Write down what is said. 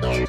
here.